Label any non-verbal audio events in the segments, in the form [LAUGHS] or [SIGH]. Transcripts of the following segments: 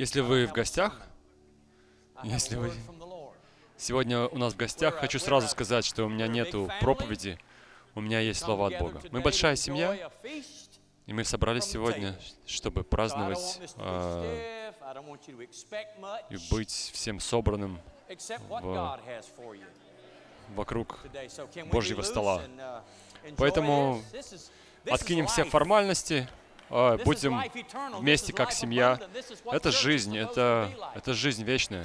Если вы в гостях, если вы сегодня у нас в гостях, хочу сразу сказать, что у меня нету проповеди, у меня есть слово от Бога. Мы большая семья, и мы собрались сегодня, чтобы праздновать э, и быть всем собранным в, вокруг Божьего стола. Поэтому откинем все формальности, будем вместе как семья. Это жизнь, это, это жизнь вечная.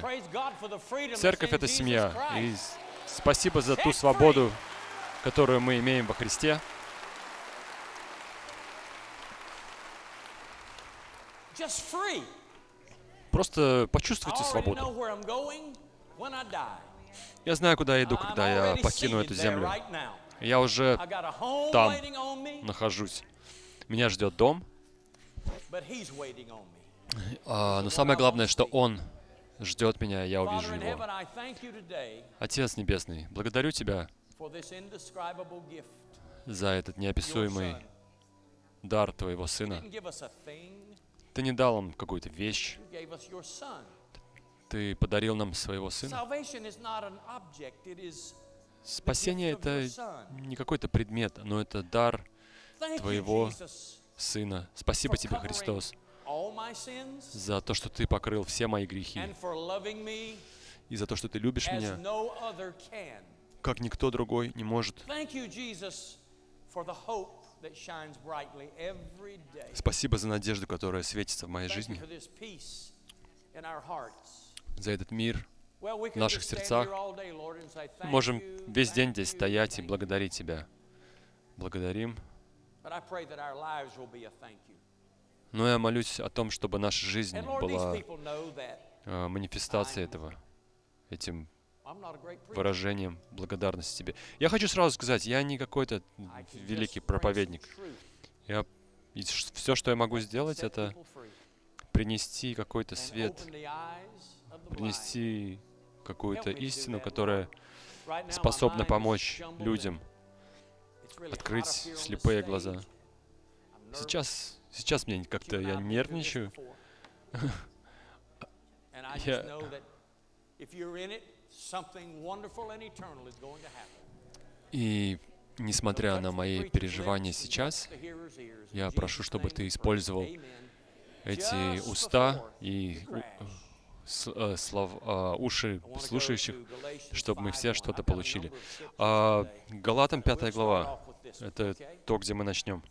Церковь — это семья. И спасибо за ту свободу, которую мы имеем во Христе. Просто почувствуйте свободу. Я знаю, куда я иду, когда я покину эту землю. Я уже там нахожусь. Меня ждет дом, а, но самое главное, что Он ждет меня, я увижу Его. Отец Небесный, благодарю Тебя за этот неописуемый дар Твоего Сына. Ты не дал нам какую-то вещь. Ты подарил нам своего Сына. Спасение — это не какой-то предмет, но это дар Твоего Сына. Спасибо Тебе, Христос, за то, что Ты покрыл все мои грехи, и за то, что Ты любишь меня, как никто другой не может. Спасибо за надежду, которая светится в моей жизни, за этот мир в наших сердцах. Мы можем весь день здесь стоять и благодарить Тебя. Благодарим. Но я молюсь о том, чтобы наша жизнь была э, манифестацией этого, этим выражением благодарности тебе. Я хочу сразу сказать, я не какой-то великий проповедник. Я, все, что я могу сделать, это принести какой-то свет, принести какую-то истину, которая способна помочь людям открыть слепые глаза. Сейчас, сейчас мне как-то я нервничаю. я... И несмотря на мои переживания сейчас, я прошу, чтобы ты использовал эти уста и э, слов, э, уши слушающих, чтобы мы все что-то получили. А, Галатам 5 глава. Это то, где мы начнем.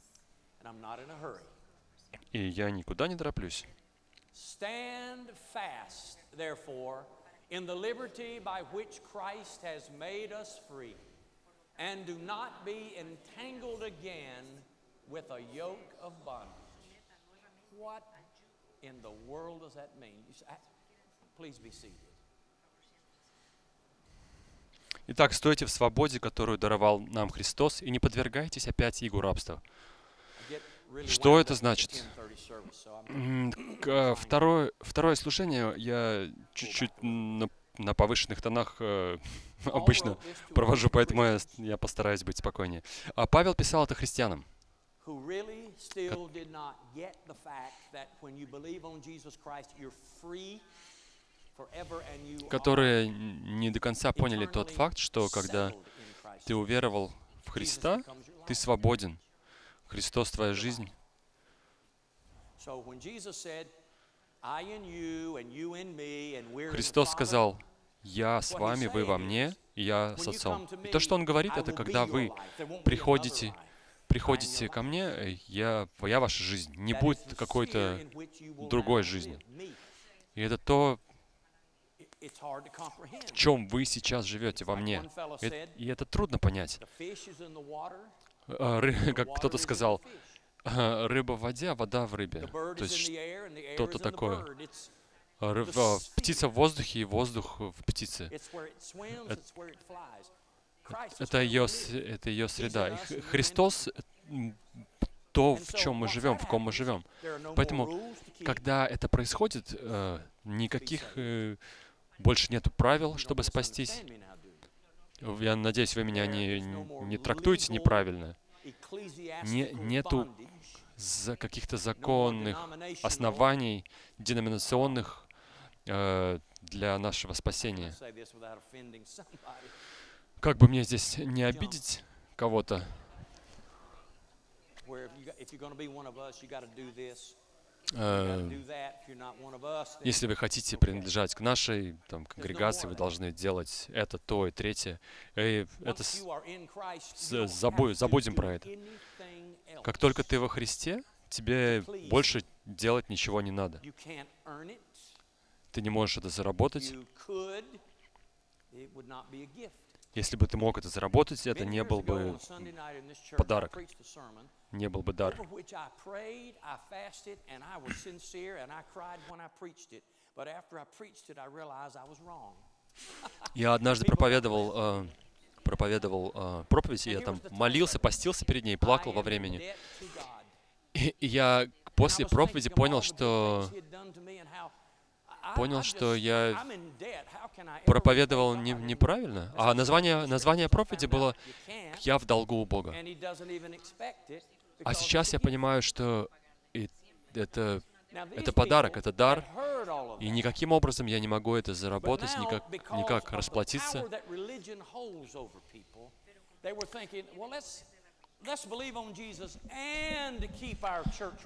И я никуда не тороплюсь. Stand fast, therefore, in the liberty by which Christ has made us free, and do not be entangled again with a yoke of bondage. What in the world does that mean? Итак, стойте в свободе, которую даровал нам Христос, и не подвергайтесь опять игу рабства. Что это значит? Второе, второе служение я чуть-чуть на, на повышенных тонах э, [LAUGHS] обычно провожу, поэтому я, я постараюсь быть спокойнее. А Павел писал это христианам которые не до конца поняли тот факт, что когда ты уверовал в Христа, ты свободен. Христос — твоя жизнь. Христос сказал, «Я с вами, вы во мне, и я с Отцом». И то, что Он говорит, это когда вы приходите, приходите ко мне, я, я ваша жизнь. Не будет какой-то другой жизни. И это то, в чем вы сейчас живете во мне. И, это трудно понять. А, как кто-то сказал, [LAUGHS] «А, рыба в воде, а вода в рыбе. То есть что-то такое. А, птица в воздухе и воздух в птице. Это ее, это ее среда. И Христос то, в чем мы живем, в ком мы живем. Поэтому, когда это происходит, э, никаких больше нету правил, чтобы спастись. Я надеюсь, вы меня не, не трактуете неправильно. Не, нету за каких-то законных оснований деноминационных э, для нашего спасения. Как бы мне здесь не обидеть кого-то, если вы хотите принадлежать к нашей там, конгрегации, вы должны делать это, то и третье. И это с, забудь, забудем про это. Как только ты во Христе, тебе больше делать ничего не надо. Ты не можешь это заработать. Если бы ты мог это заработать, это не был бы подарок, не был бы дар. [LAUGHS] Я однажды проповедовал, э, проповедовал э, проповедь, и я там молился, постился перед ней, плакал во времени. И, и я после проповеди понял, что понял, что я проповедовал не, неправильно. А название, название проповеди было «Я в долгу у Бога». А сейчас я понимаю, что это, это подарок, это дар, и никаким образом я не могу это заработать, никак, никак расплатиться.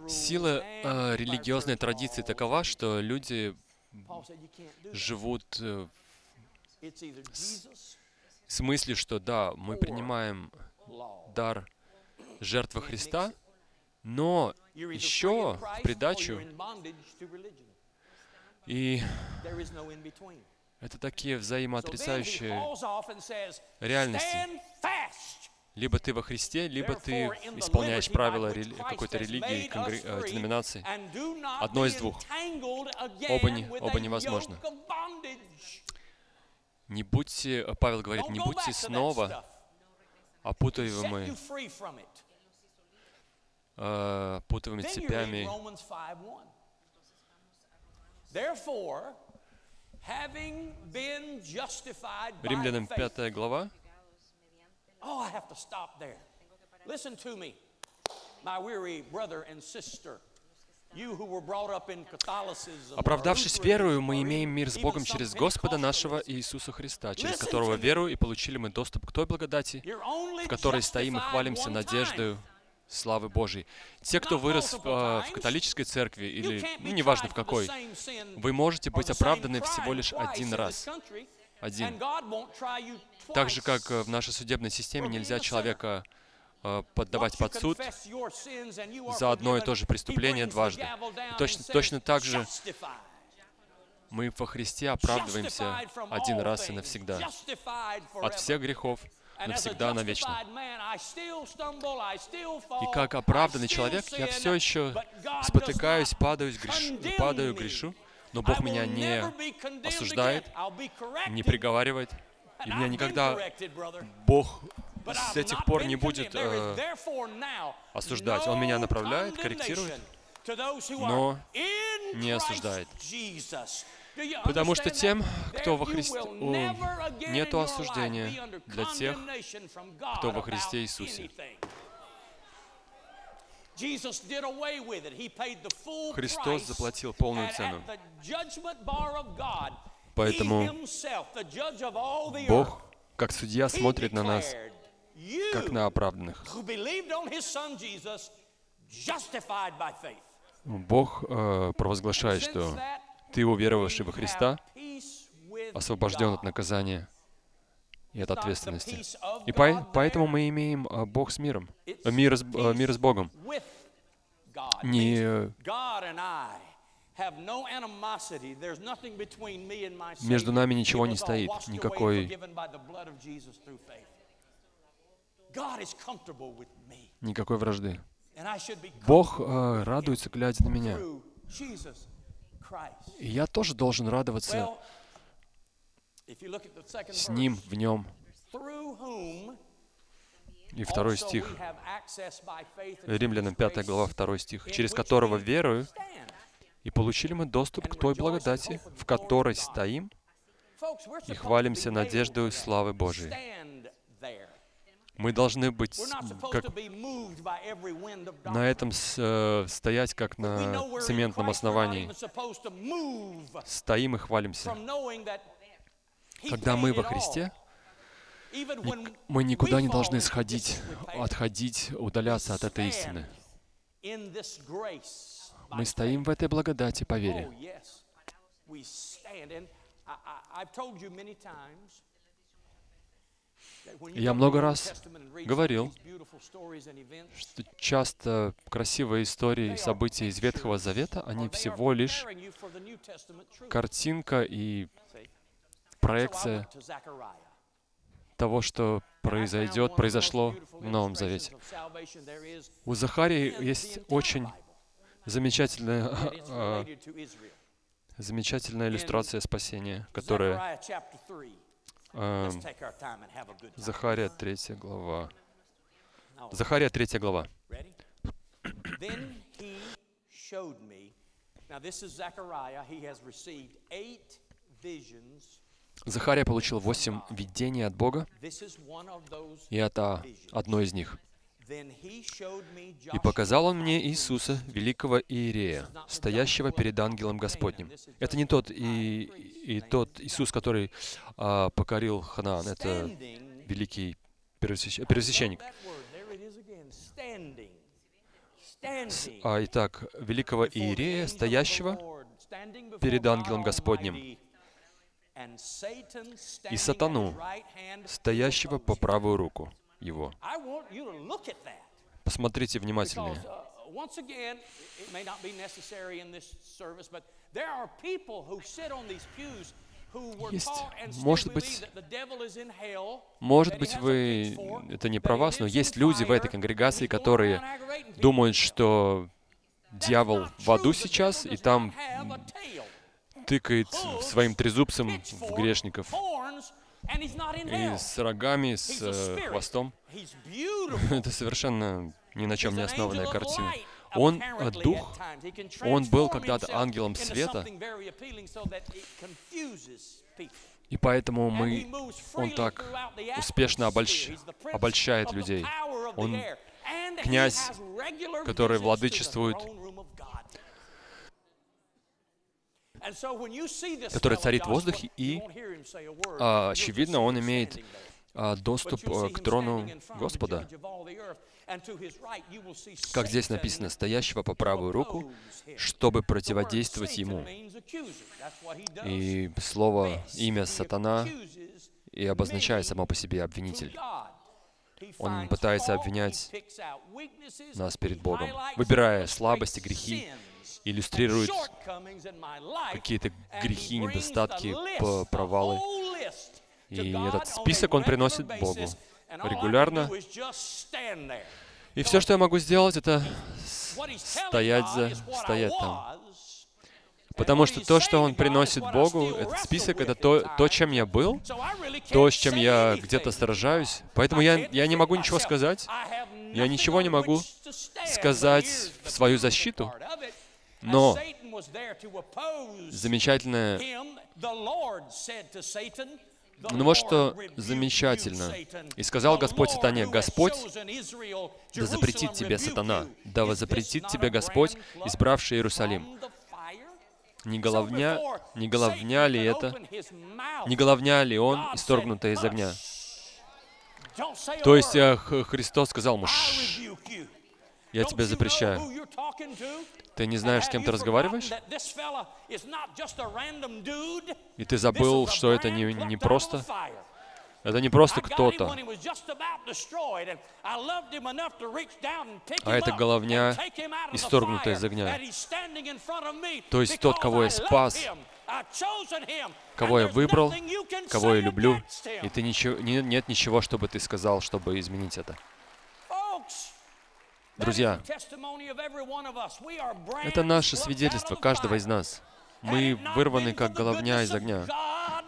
Сила э, религиозной традиции такова, что люди живут э, с мыслью, что да, мы принимаем дар жертвы Христа, но еще в придачу и это такие взаимоотрицающие реальности. Либо ты во Христе, либо ты исполняешь правила рели какой-то религии, конгр... э, деноминации. Одно из двух. Оба, не, оба невозможно. Не будьте, э, Павел говорит, не будьте снова опутываемы, э, опутываемы цепями. Римлянам 5 глава, Oh, I have to stop there. Listen to me, my weary brother and sister. Оправдавшись верою, мы имеем мир с Богом через Господа нашего Иисуса Христа, через которого веру и получили мы доступ к той благодати, в которой стоим и хвалимся надеждою славы Божьей. Те, кто вырос в, э, в католической церкви или, ну, неважно в какой, вы можете быть оправданы всего лишь один раз один. Так же, как э, в нашей судебной системе нельзя человека э, поддавать под суд за одно и то же преступление дважды. И точно, точно так же мы во Христе оправдываемся один раз и навсегда от всех грехов, навсегда, навечно. И как оправданный человек, я все еще спотыкаюсь, падаю, грешу, падаю, грешу, но Бог меня не осуждает, не приговаривает, и меня никогда Бог с этих пор не будет э, осуждать. Он меня направляет, корректирует, но не осуждает. Потому что тем, кто во Христе, нету осуждения для тех, кто во Христе Иисусе. Христос заплатил полную цену. Поэтому Бог, как судья, смотрит на нас, как на оправданных. Бог э, провозглашает, что ты, уверовавший во Христа, освобожден от наказания и от ответственности. И по, поэтому мы имеем а, Бог с миром, мир с, а, мир с Богом. Не между нами ничего не стоит, никакой никакой вражды. Бог э, радуется, глядя на меня. И я тоже должен радоваться с Ним, в Нем. И второй стих, Римлянам 5 глава, 2 стих, через которого верую, и получили мы доступ к той благодати, в которой стоим и хвалимся надеждой славы Божией. Мы должны быть как на этом э, стоять, как на цементном основании. Стоим и хвалимся. Когда мы во Христе, мы никуда не должны сходить, отходить, удаляться от этой истины. Мы стоим в этой благодати по вере. Я много раз говорил, что часто красивые истории и события из Ветхого Завета, они всего лишь картинка и проекция того, что произойдет, произошло в Новом Завете. У Захарии есть очень замечательная, а, замечательная иллюстрация спасения, которая э, Захария 3 глава. Захария 3 глава. Захария получил восемь видений от Бога, и это одно из них. «И показал он мне Иисуса, великого Иерея, стоящего перед ангелом Господним». Это не тот и, и тот Иисус, который а, покорил Ханаан, это великий первосвященник. А, итак, великого Иерея, стоящего перед ангелом Господним, и сатану, стоящего по правую руку его. Посмотрите внимательнее. Есть, может быть, может быть, вы, это не про вас, но есть люди в этой конгрегации, которые думают, что дьявол в аду сейчас, и там тыкает своим трезубцем в грешников и с рогами, с э, хвостом. [LAUGHS] Это совершенно ни на чем не основанная картина. Он дух, он был когда-то ангелом света, и поэтому мы, он так успешно обольщ, обольщает людей. Он князь, который владычествует который царит в воздухе, и, а, очевидно, он имеет а, доступ а, к трону Господа. Как здесь написано, стоящего по правую руку, чтобы противодействовать ему. И слово, имя сатана и обозначает само по себе обвинитель. Он пытается обвинять нас перед Богом, выбирая слабости, грехи, иллюстрирует какие-то грехи, недостатки, провалы. И этот список он приносит Богу регулярно. И все, что я могу сделать, это стоять, за, стоять там. Потому что то, что он приносит Богу, этот список, это то, то чем я был, то, с чем я где-то сражаюсь. Поэтому я, я не могу ничего сказать. Я ничего не могу сказать в свою защиту. Но замечательное... Ну вот что замечательно. «И сказал Господь сатане, Господь, да запретит тебе сатана, да запретит тебе Господь, избравший Иерусалим». Не головня, не головня ли это? Не головня ли он, исторгнутая из огня? То есть э, Христос сказал ему, я тебя запрещаю. Ты не знаешь, с кем ты разговариваешь? И ты забыл, что это не, не просто. это не просто кто-то, а это головня, исторгнутая из огня. То есть тот, кого я спас, кого я выбрал, кого я люблю, и ты ничего, не, нет ничего, чтобы ты сказал, чтобы изменить это. Друзья, это наше свидетельство каждого из нас. Мы вырваны, как головня из огня.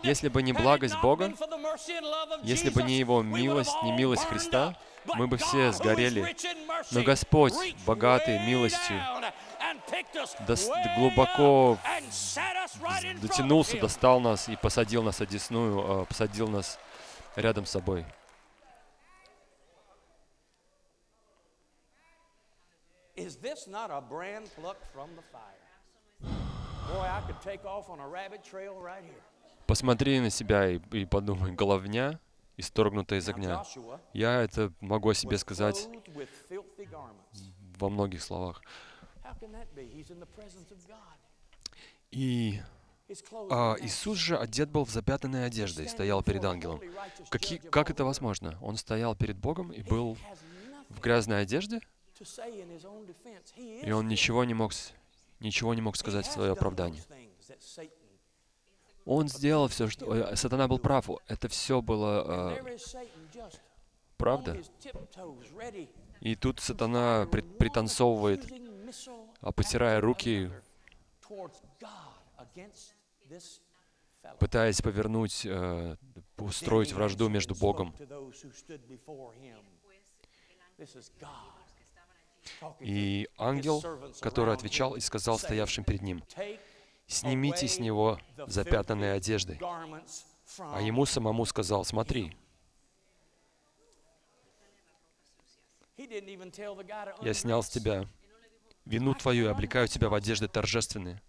Если бы не благость Бога, если бы не Его милость, не милость Христа, мы бы все сгорели. Но Господь, богатый милостью, глубоко дотянулся, достал нас и посадил нас одесную, а, посадил нас рядом с собой. Is this not a brand plucked from the fire? Boy, I could take off on a rabbit trail right here. Посмотри на себя и, и подумай, головня, исторгнутая из огня. Я это могу о себе сказать во многих словах. И а. Иисус же одет был в запятнанной одеждой и стоял перед ангелом. Какие, как это возможно? Он стоял перед Богом и был в грязной одежде, и он ничего не мог, ничего не мог сказать в свое оправдание. Он сделал все, что... э, Сатана был прав. Это все было э, правда. И тут сатана при- пританцовывает, using missile потирая after руки, пытаясь повернуть, э, устроить вражду между Богом. И ангел, который отвечал и сказал стоявшим перед ним, "Take «Снимите с него filthy одежды». А ему самому сказал, «Смотри, я снял с тебя вину твою и облекаю тебя в одежды торжественные».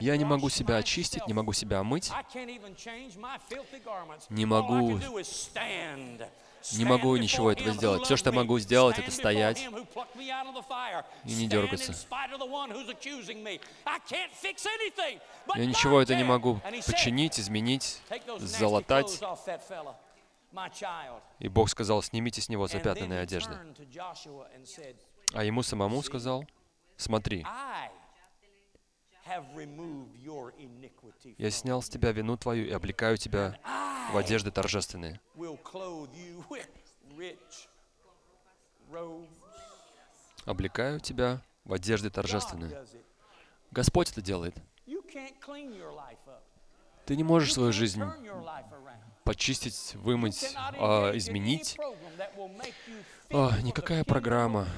Я не могу себя очистить, не могу себя омыть. Не могу- не могу ничего этого сделать. Все, что me. могу сделать, это стоять и не дергаться. Я ничего это не могу починить, изменить, залатать. И Бог сказал, снимите с него запятнанные одежды. А ему самому сказал, смотри, я снял с тебя вину твою и облекаю тебя в одежды торжественные. Облекаю тебя в одежды торжественные. Господь это делает. Ты не можешь свою жизнь почистить, вымыть, а, изменить. А, никакая программа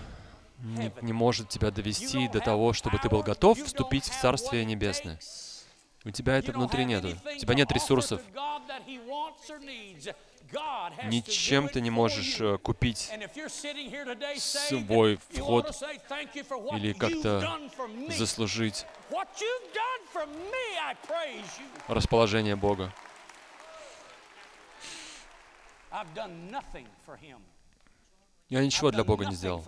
не, не может тебя довести до того, чтобы ты был готов вступить в Царствие Небесное. У тебя это внутри нету. У тебя нет ресурсов. Ничем ты не можешь э, купить свой вход или как-то заслужить расположение Бога. Я ничего для Бога не сделал.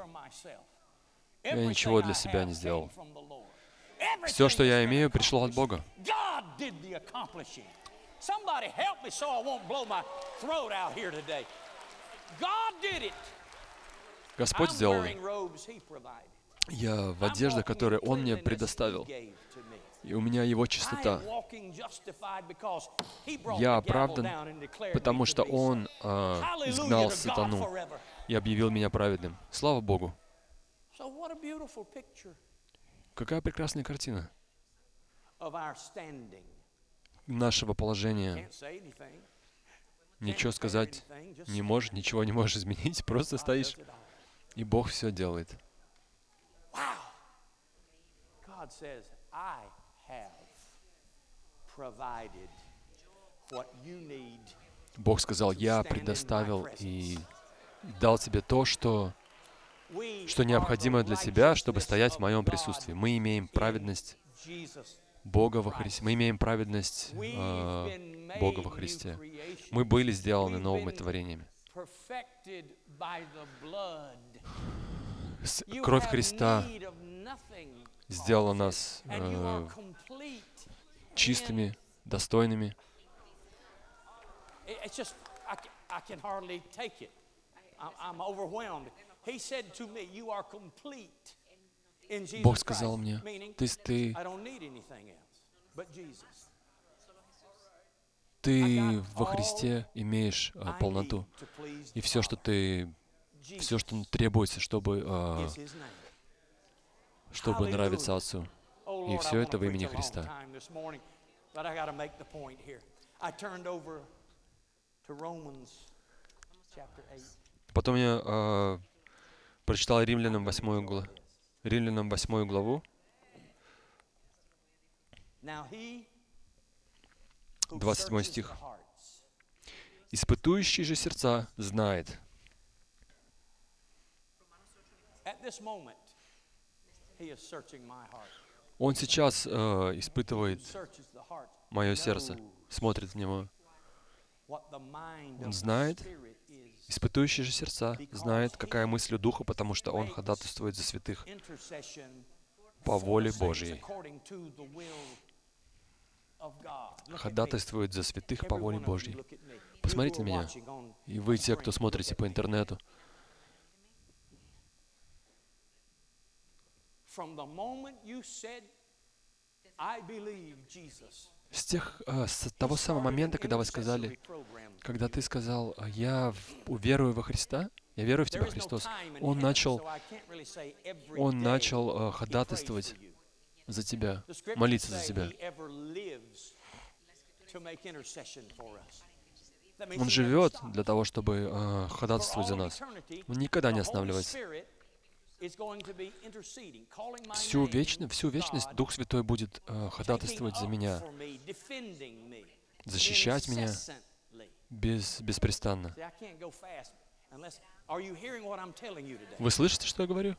Я ничего для себя не сделал. Все, что я имею, пришло от Бога. Господь сделал. Я в одеждах, которые Он мне предоставил. И у меня Его чистота. Я оправдан, потому что. Он а, Hallelujah изгнал сатану и объявил меня праведным. Слава Богу! Какая прекрасная картина. нашего положения. Ничего сказать не можешь, ничего не можешь [LAUGHS] изменить, просто стоишь, и Бог все делает. Бог сказал, я предоставил и дал тебе то, что, что необходимо для тебя, чтобы стоять в моем присутствии. Мы имеем праведность. Бога во Христе. Мы имеем праведность э, Бога во Христе. Мы были сделаны новыми творениями. Кровь Христа сделала нас э, чистыми, достойными. I can, hardly take it. I'm overwhelmed. Бог сказал мне, Meaning, ты, ты, ты во Христе имеешь э, полноту. И все, что ты, все, что требуется, чтобы, э, чтобы нравиться Отцу. Oh, И все это preach имени Христа. time this morning, but I gotta make the point here. I turned over to Romans chapter 8. Потом я э, прочитал Римлянам 8 главу. Римлянам 8 главу, Now he who 27 searches стих. Испытующий же сердца знает. Он сейчас э, испытывает мое сердце, смотрит в него. Он знает, испытующий же сердца, знает, какая мысль у Духа, потому что он ходатайствует за святых по воле Божьей. Ходатайствует за святых по воле Божьей. Посмотрите на меня. И вы, те, кто смотрите по интернету. С, тех, а, с того самого момента, когда вы сказали, когда ты сказал, я верую во Христа, я верую в Тебя, Христос, Он начал, Он начал ходатайствовать за тебя, молиться за тебя. Он живет для того, чтобы э, ходатайствовать за нас. Он никогда не останавливается. Всю, вечно, всю вечность Дух Святой будет э, ходатайствовать за меня, защищать меня без, беспрестанно. Вы слышите, что я говорю?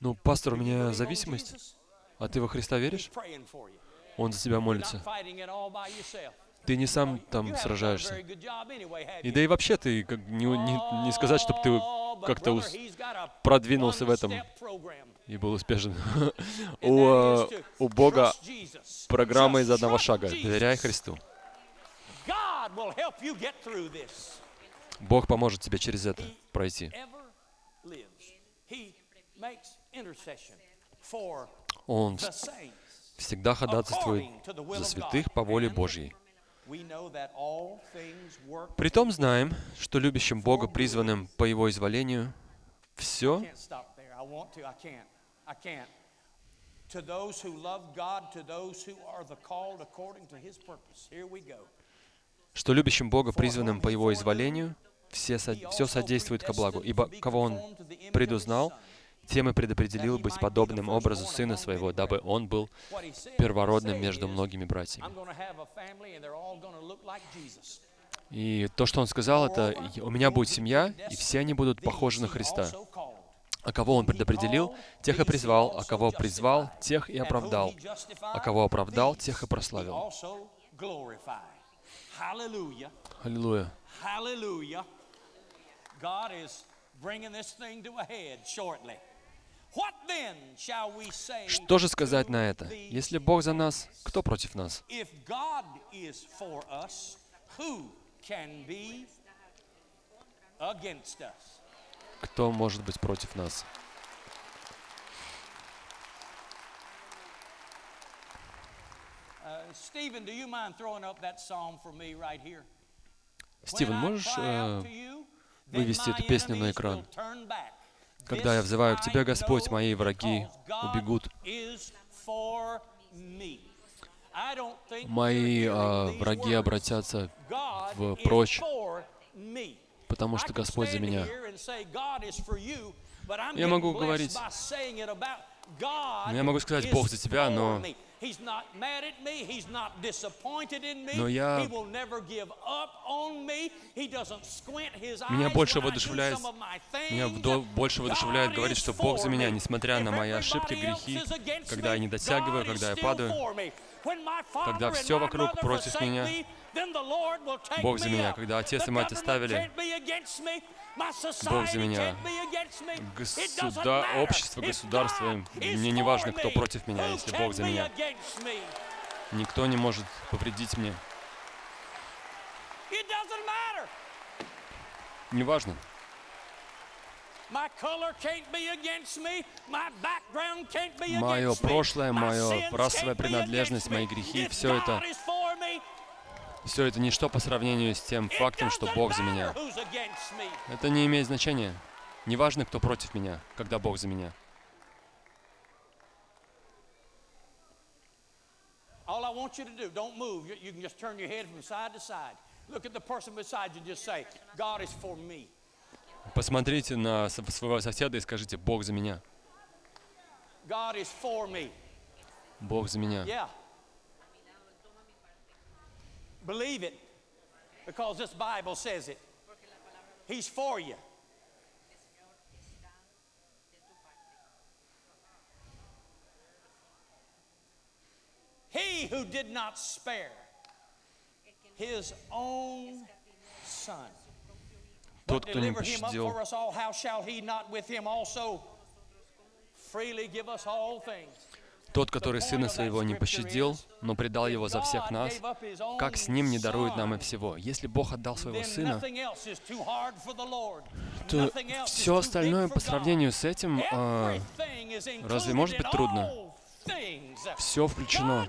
Ну, пастор, у меня зависимость. А ты во Христа веришь? Он за тебя молится. Ты не сам там сражаешься. И да и вообще ты как, не, не, не сказать, чтобы ты как-то продвинулся в этом и был успешен. [LAUGHS] у, э, у Бога программа из одного шага. Доверяй Христу. Бог поможет тебе через это пройти. Он всегда ходатайствует за святых по воле Божьей. Притом знаем, что любящим Бога, призванным по Его изволению, все что любящим Бога, призванным по Его изволению, все, все содействует ко благу, ибо кого Он предузнал, тем и предопределил быть подобным образу Сына Своего, дабы Он был первородным между многими братьями. И то, что Он сказал, это «У меня будет семья, и все они будут похожи на Христа». А кого Он предопределил, тех и призвал, а кого призвал, тех и оправдал, а кого оправдал, тех и прославил. Аллилуйя. Shortly. Что же сказать на это? Если Бог за нас, кто против нас? Кто может быть против нас? Стивен, можешь э, вывести эту песню на экран? Когда я взываю к Тебе, Господь, мои враги убегут. Мои а, враги обратятся в прочь, потому что Господь за меня. Я могу говорить, я могу сказать, Бог за тебя, но но я... Меня больше воодушевляет, меня больше воодушевляет говорить, что Бог за меня, несмотря на мои ошибки, грехи, когда я не дотягиваю, когда я падаю, когда все вокруг против меня, Бог за меня. Когда отец и мать оставили, Бог за меня. Госуда... Общество, государство, мне не важно, кто против меня, если Бог за меня. Никто не может повредить мне. Неважно. Мое прошлое, моя расовая принадлежность, мои грехи, все это все это ничто по сравнению с тем фактом, что Бог за меня. Это не имеет значения. Неважно, кто против меня, когда Бог за меня. All I want you to do, don't move. You can just turn your head from side to side. Look at the person beside you, just say, God is for me. Посмотрите на своего соседа и скажите, Бог за меня. God is for me. Бог за меня. Yeah. Believe it because this Bible says it. He's for you. He who did not spare his own son, but Тот, кто не delivered him up пощадил Тот, который Сына Своего не пощадил, но предал Его за всех нас, как с Ним не дарует нам и всего? Если Бог отдал Своего Сына, то все остальное по сравнению с этим, а, разве может быть трудно? Все включено.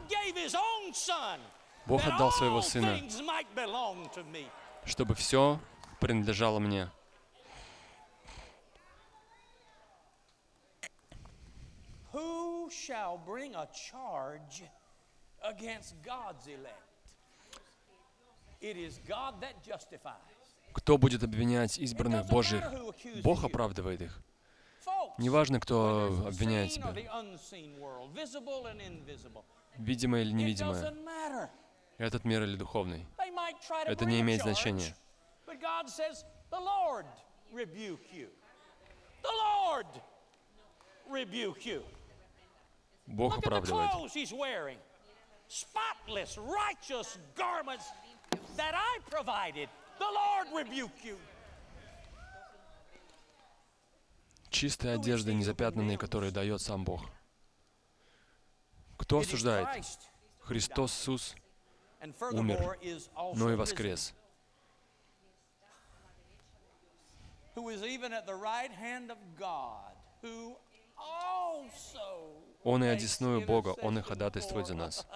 Бог отдал Своего Сына, чтобы все принадлежало мне. Who shall bring a charge against God's elect? It is God that justifies. Кто будет обвинять избранных Божьих? Бог оправдывает их. Неважно, кто обвиняет тебя, видимое или невидимое, этот мир или духовный. Это не имеет значения. The Lord rebuke you. The Lord rebuke you. Бог оправдывает. clothes he's wearing. Spotless, righteous garments that I provided. The Lord rebuke you. Чистые одежды, незапятнанные, которые дает сам Бог. Кто осуждает? Христос Иисус, умер, но и воскрес. who is even at the right hand of God, who also Он и одесную Бога, Он и ходатайствует за нас.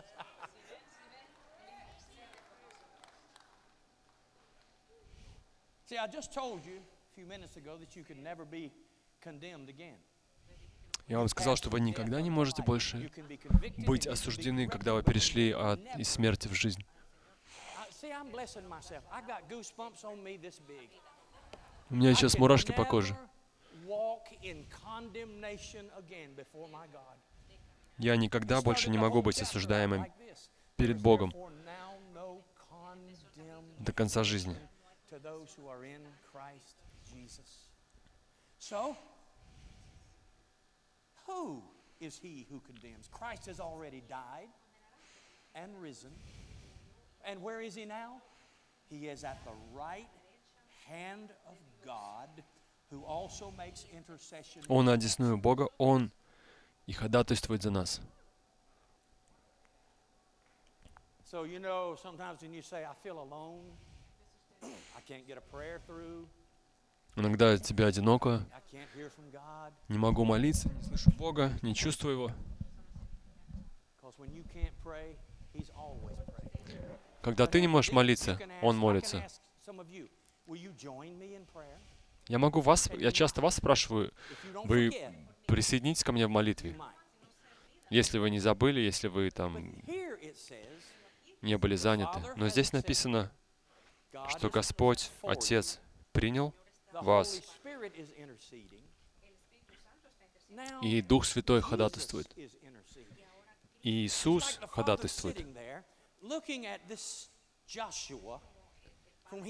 Я вам сказал, что вы никогда не можете больше быть осуждены, когда вы перешли от из смерти в жизнь. У меня сейчас мурашки по коже. Я никогда больше не могу быть осуждаемым перед Богом до конца жизни. And where is he now? He is at the right hand of God, who also makes intercession. Он одесную Бога, Он и ходатайствует за нас. So, you know, sometimes when you say, I feel alone, I can't get a prayer through, Иногда тебе одиноко, не могу молиться, не слышу Бога, не чувствую Его. Когда ты не можешь молиться, Он молится. Я могу вас, я часто вас спрашиваю, вы присоединитесь ко мне в молитве. Если вы не забыли, если вы там не были заняты. Но здесь написано, что Господь. Отец, принял вас. И Дух Святой ходатайствует. И Иисус ходатайствует.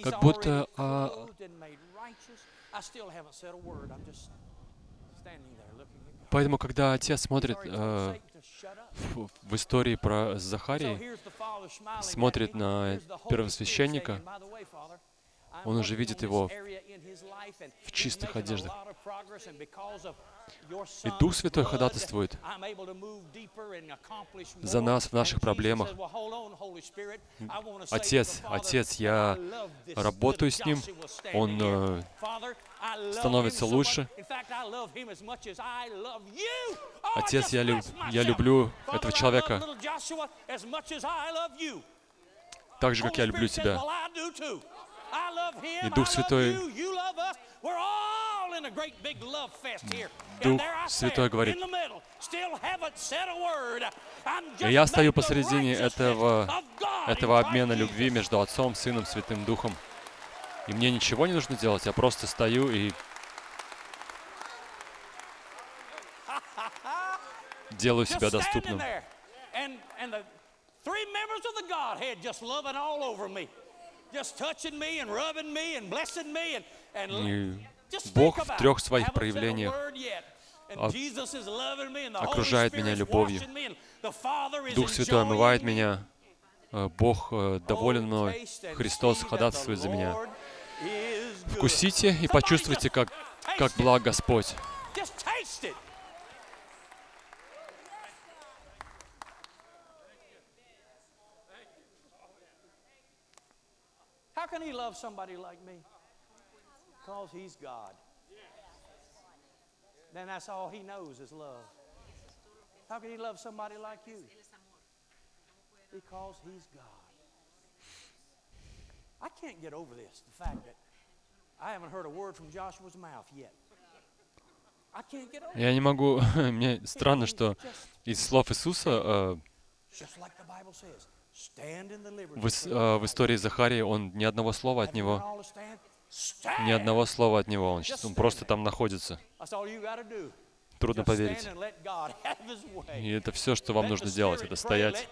Как будто, а, Поэтому, когда Отец смотрит э, в, в истории про Захарии, смотрит на первосвященника, Spirit saying, "By the way, Father, I'm он уже видит его в чистых одеждах. И Дух Святой ходатайствует за more." нас в наших проблемах. says, "Well, hold on, Holy Spirit. I wanna say to Отец, Отец, я работаю с ним, он э, становится лучше. Oh, Отец, я люб- я люблю этого человека так же, как я люблю тебя. "Well, I do too. I love him, И Дух Святой- Дух Святой говорит, И я стою посередине этого, этого обмена любви между Отцом, Сыном, Святым Духом. И мне ничего не нужно делать, я просто стою и делаю себя доступным. Бог в трех своих проявлениях окружает меня любовью. Дух Святой омывает меня. Э, Бог э, доволен Oh, мной. taste and Христос ходатайствует за меня. Вкусите и почувствуйте, как, как благ Господь. can he love somebody like me? Because he's God. Then that's all he knows is love. How can he love somebody like you? Because he's God. I can't get over this, the fact that I haven't heard a word from Joshua's mouth yet. I can't get over it. Я не могу... [LAUGHS] Мне странно, что из слов Иисуса э, В, э, в истории Захарии он ни одного слова от него, ни одного слова от него. Он, он просто там находится. Трудно поверить. И это все, что вам нужно делать, это стоять,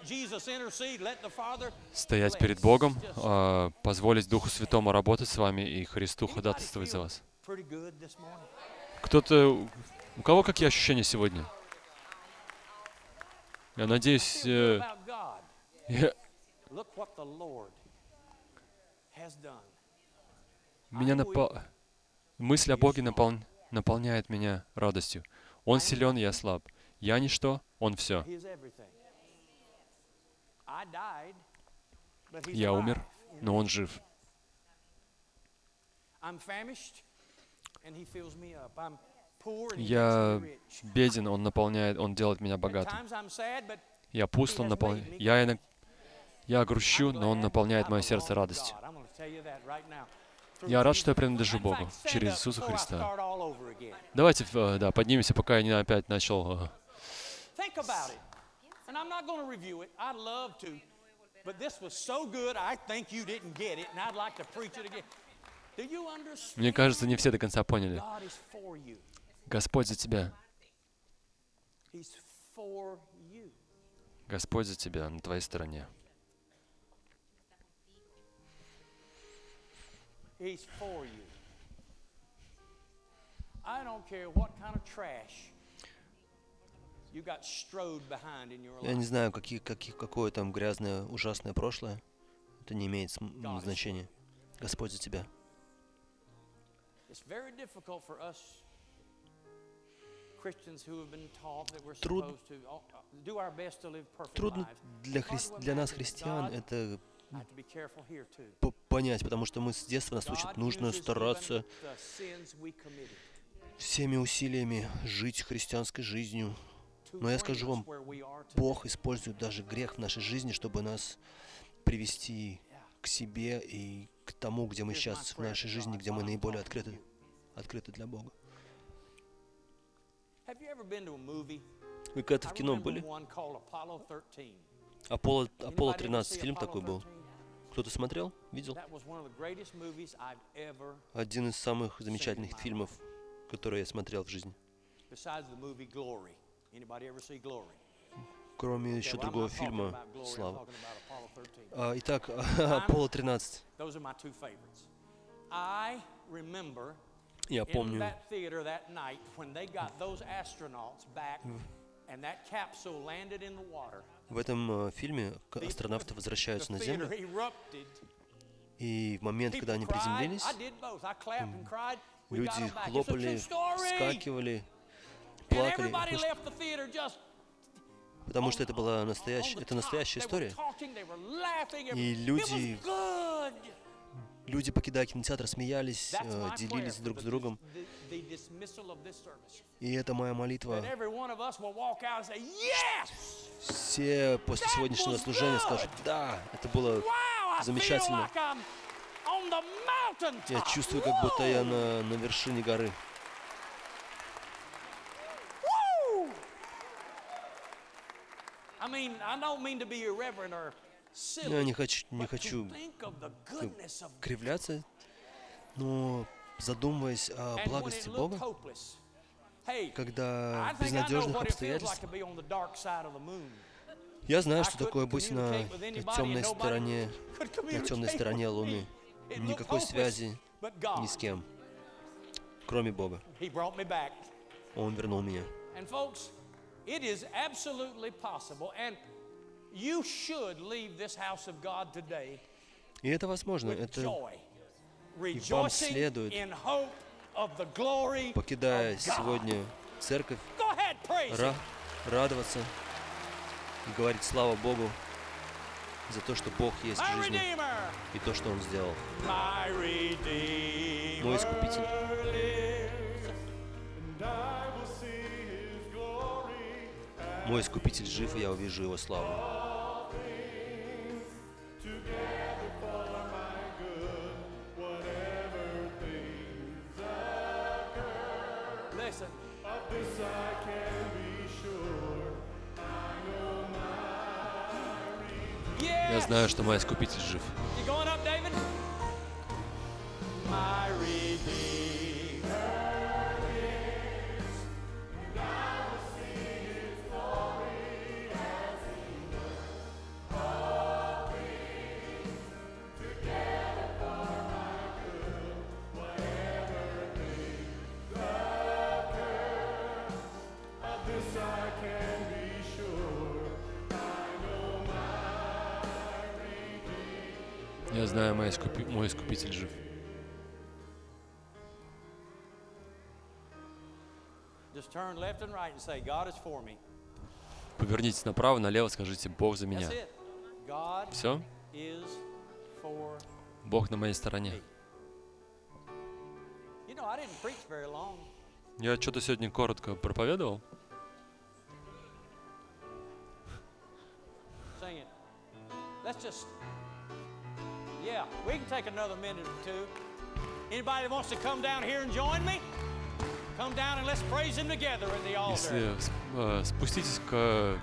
стоять перед Богом, э, позволить Духу Святому работать с вами и Христу ходатайствовать за вас. Кто-то... У кого какие ощущения сегодня? Я надеюсь, э, [LAUGHS] меня напа- мысль о Боге напол- наполняет меня радостью. Он силен, я слаб. Я ничто, Он все. Я умер, но. Он жив. Я беден, Он наполняет, Он делает меня богатым. Я пуст, Он наполняет. Я, я грущу, но Он наполняет мое сердце радостью. Я рад, что я принадлежу Богу через Иисуса Христа. Давайте, э, да, поднимемся, пока я не опять начал. э? Мне кажется, не все до конца поняли. Господь за тебя. Господь за тебя, на твоей стороне. He's for you. I don't care what kind of trash you got strode behind in your Я не знаю, какие, какие, какое там грязное, ужасное прошлое. Это не имеет значения. Господь за тебя. Труд- uh, Трудно для, to для нас, христиан, это Понять, потому что мы с детства нас учат, нужно стараться всеми усилиями жить христианской жизнью. Но я скажу вам. Бог использует даже грех в нашей жизни, чтобы нас привести к себе и к тому, где мы сейчас в нашей жизни, где мы наиболее открыты, открыты для Бога. Вы когда-то в кино были? one called Apollo 13. Аполло, Аполло Anybody ever 13 see фильм такой был. 13? Кто-то смотрел? Видел? Один из самых замечательных фильмов, которые я смотрел в жизни. Кроме еще другого фильма «Слава». talking about Apollo 13. А, Итак, Аполло 13. Those are my two favorites. I remember Я помню, в этом э, фильме астронавты возвращаются на Землю, и в момент, когда они приземлились, люди хлопали, вскакивали, плакали, потому что- это была настоящая, это настоящая история. И люди-. Люди, покидая кинотеатр, смеялись, э, делились друг с другом. И это моя молитва. Все после сегодняшнего служения скажут, да, это было... Замечательно. Я чувствую, как будто я на, на вершине горы. Я не хочу, не хочу кривляться, но задумываясь о благости Бога, когда в безнадежных обстоятельствах. Я знаю, что такое быть на темной стороне, на темной стороне Луны. Никакой связи ни с кем, кроме Бога. Он вернул меня. It is absolutely possible, and you should leave this house of God today И это возможно. Это joy, вам следует, покидая сегодня церковь, ра- радоваться и говорить слава Богу за то, что Бог есть в жизни и то, что Он сделал. Redeemer Мой Искупитель. Мой Искупитель жив, и я увижу Его славу. Знаю, что мой Искупитель жив. You going up, David? My Искупи- мой Искупитель жив. Повернитесь направо, налево, скажите, Бог за меня. Все? Бог на моей стороне. Я что-то сегодня коротко проповедовал. Let's just, yeah, we can take another minute or two. Anybody that wants to come down here and join me? Come down and let's praise Him together in the altar. Если э, спуститесь к